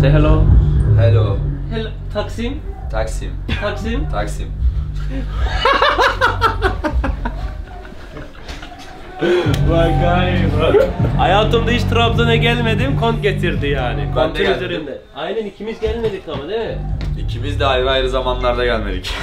Say hello. Hello. Hello. Taksim. Taksim. Taksim. Taksim. Vay Hayatımda hiç Trabzon'a gelmedim, kont getirdi yani. Ben de Kontun geldim. üzerinde. Aynen ikimiz gelmedik ama değil mi? İkimiz de ayrı ayrı zamanlarda gelmedik.